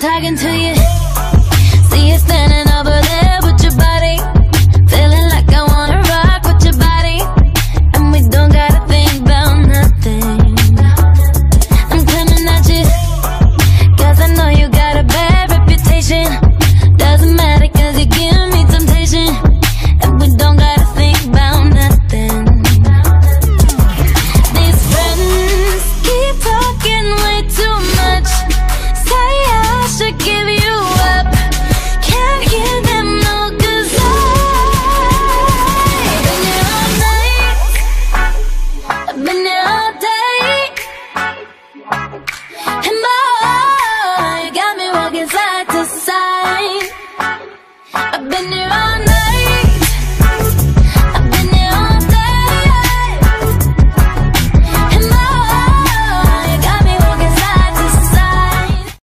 Talking to you. See you standing